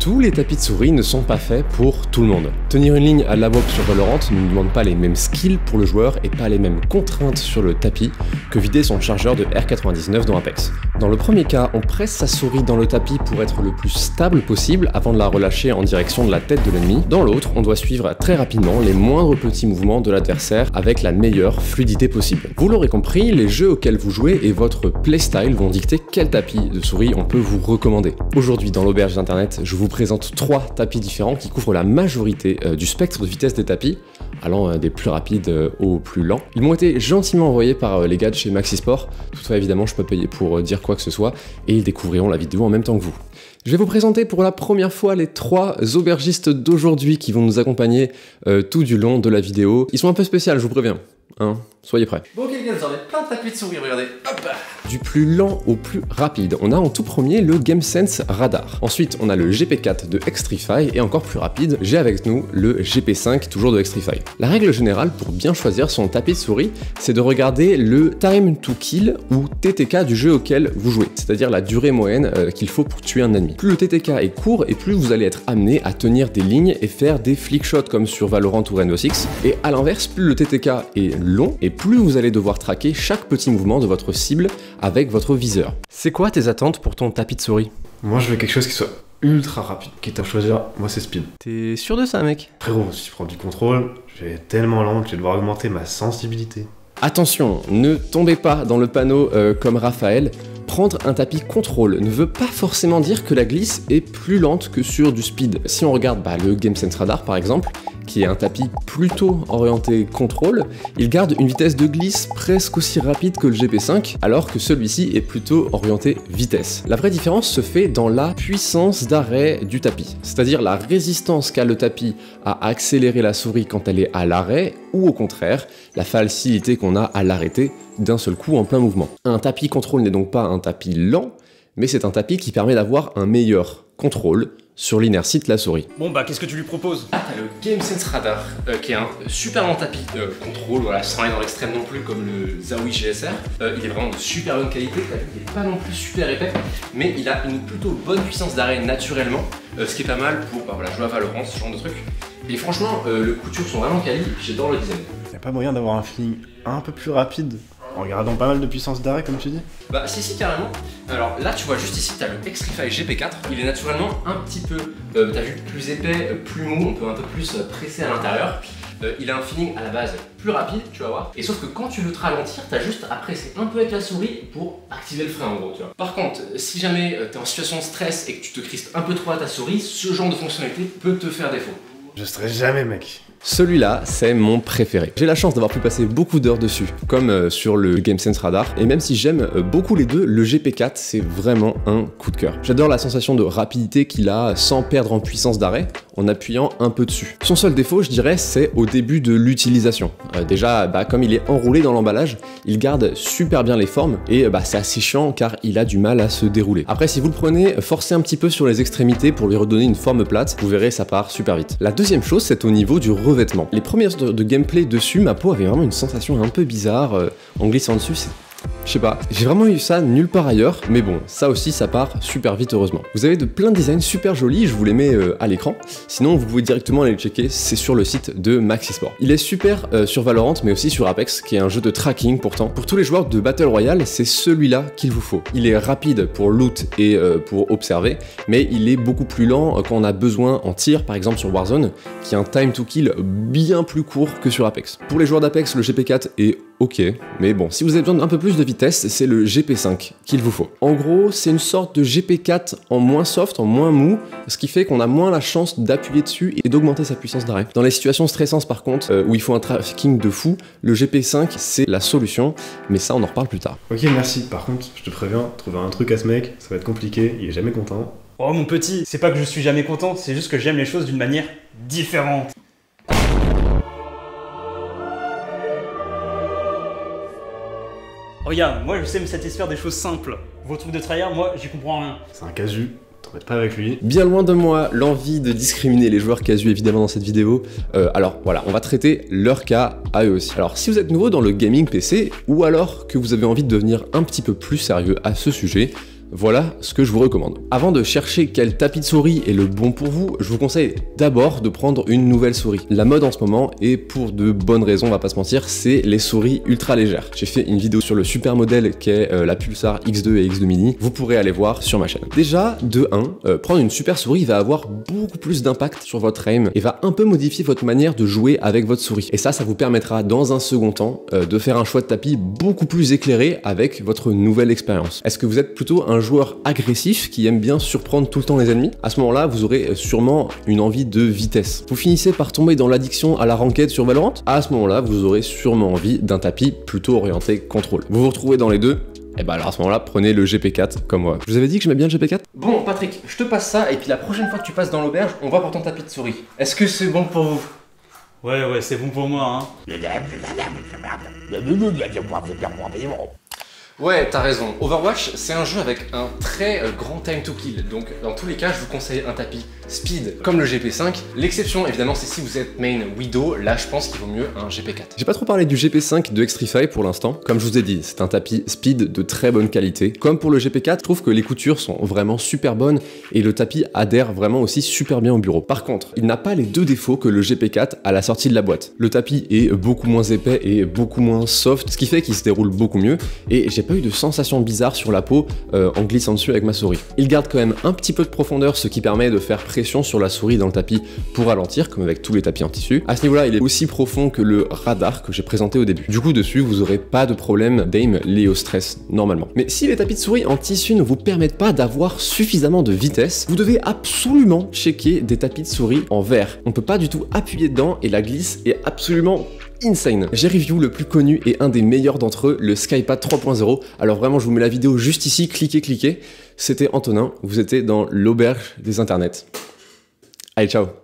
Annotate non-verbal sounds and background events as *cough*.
Tous les tapis de souris ne sont pas faits pour tout le monde. Tenir une ligne à la box sur Valorant ne demande pas les mêmes skills pour le joueur et pas les mêmes contraintes sur le tapis que vider son chargeur de R99 dans Apex. Dans le premier cas, on presse sa souris dans le tapis pour être le plus stable possible avant de la relâcher en direction de la tête de l'ennemi. Dans l'autre, on doit suivre très rapidement les moindres petits mouvements de l'adversaire avec la meilleure fluidité possible. Vous l'aurez compris, les jeux auxquels vous jouez et votre playstyle vont dicter quel tapis de souris on peut vous recommander. Aujourd'hui, dans l'auberge d'internet, je vous présente trois tapis différents qui couvrent la majorité euh, du spectre de vitesse des tapis, allant euh, des plus rapides euh, aux plus lents. Ils m'ont été gentiment envoyés par les gars de chez Maxisport. Toutefois, évidemment, je peux payer pour dire quoi que ce soit et ils découvriront la vidéo en même temps que vous. Je vais vous présenter pour la première fois les trois aubergistes d'aujourd'hui qui vont nous accompagner tout du long de la vidéo. Ils sont un peu spéciaux, je vous préviens. Hein, soyez prêts. Bon gars, vous avez plein de tapis de souris, regardez. Hop du plus lent au plus rapide. On a en tout premier le GameSense Radar. Ensuite, on a le GP4 de Xtrify et encore plus rapide, j'ai avec nous le GP5 toujours de Xtrify. La règle générale pour bien choisir son tapis de souris, c'est de regarder le time to kill ou TTK du jeu auquel vous jouez, c'est-à-dire la durée moyenne euh, qu'il faut pour tuer un ennemi. Plus le TTK est court et plus vous allez être amené à tenir des lignes et faire des flick shots comme sur Valorant ou Rainbow Six. Et à l'inverse, plus le TTK est long et plus vous allez devoir traquer chaque petit mouvement de votre cible avec votre viseur. C'est quoi tes attentes pour ton tapis de souris? Moi, je veux quelque chose qui soit ultra rapide. Quitte à choisir, moi, c'est speed. T'es sûr de ça, mec? Frérot, si je prends du contrôle, je vais être tellement lent que je vais devoir augmenter ma sensibilité. Attention, ne tombez pas dans le panneau euh, comme Raphaël. Prendre un tapis contrôle ne veut pas forcément dire que la glisse est plus lente que sur du speed. Si on regarde bah, le GameSense Radar par exemple, qui est un tapis plutôt orienté contrôle, il garde une vitesse de glisse presque aussi rapide que le GP5, alors que celui-ci est plutôt orienté vitesse. La vraie différence se fait dans la puissance d'arrêt du tapis, c'est-à-dire la résistance qu'a le tapis à accélérer la souris quand elle est à l'arrêt, ou au contraire, la facilité qu'on a à l'arrêter d'un seul coup en plein mouvement. Un tapis contrôle n'est donc pas un tapis lent, mais c'est un tapis qui permet d'avoir un meilleur contrôle sur l'inertie de la souris. Bon bah qu'est-ce que tu lui proposes? Ah t'as le GameSense Radar euh, qui est un super long tapis de contrôle, voilà, sans aller dans l'extrême non plus comme le Zawi GSR. Euh, il est vraiment de super bonne qualité, il est pas non plus super épais, mais il a une plutôt bonne puissance d'arrêt naturellement, euh, ce qui est pas mal pour bah, voilà, jouer à Valorant, ce genre de truc. Et franchement, le couture sont vraiment quali, j'adore le design. Y'a pas moyen d'avoir un feeling un peu plus rapide en regardant pas mal de puissance d'arrêt, comme tu dis Bah, si, si, carrément. Alors là, tu vois juste ici, tu as le Xtrify GP4. Il est naturellement un petit peu, euh, t'as vu, plus épais, euh, plus mou, on peut un peu plus euh, presser à l'intérieur. il a un feeling à la base plus rapide, tu vas voir. Et sauf que quand tu veux te ralentir, t'as juste à presser un peu avec la souris pour activer le frein en gros, tu vois. Par contre, si jamais t'es en situation de stress et que tu te crispes un peu trop à ta souris, ce genre de fonctionnalité peut te faire défaut. Je serai jamais mec. Celui-là, c'est mon préféré. J'ai la chance d'avoir pu passer beaucoup d'heures dessus, comme euh, sur le GameSense Radar, et même si j'aime euh, beaucoup les deux, le GP4, c'est vraiment un coup de cœur. J'adore la sensation de rapidité qu'il a sans perdre en puissance d'arrêt, en appuyant un peu dessus. Son seul défaut, je dirais, c'est au début de l'utilisation. Euh, déjà, bah, comme il est enroulé dans l'emballage, il garde super bien les formes, et bah, c'est assez chiant car il a du mal à se dérouler. Après, si vous le prenez, forcez un petit peu sur les extrémités pour lui redonner une forme plate, vous verrez, ça part super vite. La deuxième chose, c'est au niveau du revêtement. Les premières de, de gameplay dessus, ma peau avait vraiment une sensation un peu bizarre. Euh, en glissant dessus, je sais pas, j'ai vraiment eu ça nulle part ailleurs, mais bon, ça aussi ça part super vite heureusement. Vous avez de plein de designs super jolis, je vous les mets euh, à l'écran. Sinon, vous pouvez directement aller le checker, c'est sur le site de Maxisport. Il est super euh, sur Valorant, mais aussi sur Apex, qui est un jeu de tracking pourtant. Pour tous les joueurs de Battle Royale, c'est celui-là qu'il vous faut. Il est rapide pour loot et euh, pour observer, mais il est beaucoup plus lent quand on a besoin en tir, par exemple sur Warzone, qui a un time to kill bien plus court que sur Apex. Pour les joueurs d'Apex, le GP4 est ok, mais bon, si vous avez besoin d'un peu plus de vitesse, c'est le GP5 qu'il vous faut. En gros, c'est une sorte de GP4 en moins soft, en moins mou, ce qui fait qu'on a moins la chance d'appuyer dessus et d'augmenter sa puissance d'arrêt. Dans les situations stressantes par contre, euh, où il faut un tracking de fou, le GP5 c'est la solution, mais ça on en reparle plus tard. Ok, merci. Par contre, je te préviens, trouver un truc à ce mec, ça va être compliqué, il est jamais content. Oh mon petit, c'est pas que je suis jamais contente, c'est juste que j'aime les choses d'une manière différente. Regarde, moi je sais me satisfaire des choses simples. Vos trucs de tryhard, moi j'y comprends rien. C'est un casu, t'embêtes pas avec lui. Bien loin de moi l'envie de discriminer les joueurs casu évidemment dans cette vidéo. Euh, alors voilà, on va traiter leur cas à eux aussi. Alors si vous êtes nouveau dans le gaming PC, ou alors que vous avez envie de devenir un petit peu plus sérieux à ce sujet, voilà ce que je vous recommande. Avant de chercher quel tapis de souris est le bon pour vous, je vous conseille d'abord de prendre une nouvelle souris. La mode en ce moment, et pour de bonnes raisons, on va pas se mentir, c'est les souris ultra légères. J'ai fait une vidéo sur le super modèle qui est euh, la Pulsar X2 et X2 Mini, vous pourrez aller voir sur ma chaîne. Déjà, de 1, euh, prendre une super souris va avoir beaucoup plus d'impact sur votre aim et va un peu modifier votre manière de jouer avec votre souris. Et ça, ça vous permettra dans un second temps euh, de faire un choix de tapis beaucoup plus éclairé avec votre nouvelle expérience. Est-ce que vous êtes plutôt un joueur agressif qui aime bien surprendre tout le temps les ennemis, à ce moment-là, vous aurez sûrement une envie de vitesse. Vous finissez par tomber dans l'addiction à la ranked sur Valorant, à ce moment-là, vous aurez sûrement envie d'un tapis plutôt orienté contrôle. Vous vous retrouvez dans les deux, et bah alors à ce moment-là, prenez le GP4 comme moi. Je vous avais dit que j'aimais bien le GP4 Bon, Patrick, je te passe ça, et puis la prochaine fois que tu passes dans l'auberge, on va pour ton tapis de souris. Est-ce que c'est bon pour vous? Ouais, ouais, c'est bon pour moi, hein. *laughs* Ouais, t'as raison. Overwatch, c'est un jeu avec un très euh, grand time to kill. Donc, dans tous les cas, je vous conseille un tapis speed comme le GP5. L'exception, évidemment, c'est si vous êtes main Widow. Là, je pense qu'il vaut mieux un GP4. J'ai pas trop parlé du GP5 de Xtrify pour l'instant. Comme je vous ai dit, c'est un tapis speed de très bonne qualité. Comme pour le GP4, je trouve que les coutures sont vraiment super bonnes et le tapis adhère vraiment aussi super bien au bureau. Par contre, il n'a pas les deux défauts que le GP4 à la sortie de la boîte. Le tapis est beaucoup moins épais et beaucoup moins soft, ce qui fait qu'il se déroule beaucoup mieux et j'ai eu de sensation bizarre sur la peau euh, en glissant dessus avec ma souris. Il garde quand même un petit peu de profondeur, ce qui permet de faire pression sur la souris dans le tapis pour ralentir, comme avec tous les tapis en tissu. À ce niveau-là, il est aussi profond que le radar que j'ai présenté au début. Du coup, dessus, vous aurez pas de problème d'aim lié au stress, normalement. Mais si les tapis de souris en tissu ne vous permettent pas d'avoir suffisamment de vitesse, vous devez absolument checker des tapis de souris en verre. On peut pas du tout appuyer dedans et la glisse est absolument insane. J'ai review le plus connu et un des meilleurs d'entre eux, le Skypad 3.0. Alors vraiment, je vous mets la vidéo juste ici, cliquez, cliquez. C'était Antonin, vous étiez dans l'auberge des internets. Allez, ciao